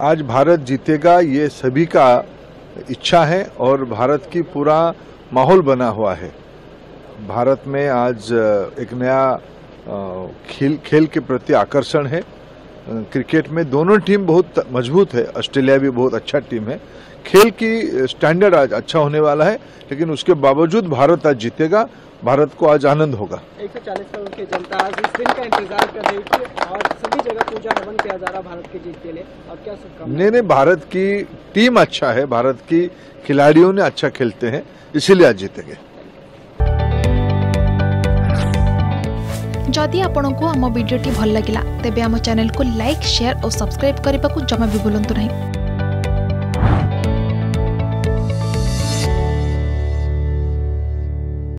आज भारत जीतेगा, ये सभी का इच्छा है और भारत की पूरा माहौल बना हुआ है। भारत में आज एक नया खेल खेल के प्रति आकर्षण है। क्रिकेट में दोनों टीम बहुत मज़बूत है। ऑस्ट्रेलिया भी बहुत अच्छा टीम है। खेल की स्टैंडर्ड आज अच्छा होने वाला है, लेकिन उसके बावजूद भारत आज जीतेगा, भारत को आज आनंद होगा। एक सौ चालीस करोड़ की जनता आज इस दिन का इंतज़ार कर रही थी और सभी जगह पूजा हवन किया जा रहा भारत की जीत के लिए। और क्या शुभकामनाएँ? नहीं नहीं भारत की टीम अच्छा है। भारत की खिलाड़ियों ने अच्छा खेलते हैं इसीलिए आज जीतेंगे। जदि आपंक आम भिडी भल लगा तेब आम चैनल को लाइक शेयर और सब्सक्राइब करने को जमा भी भूलु नहीं।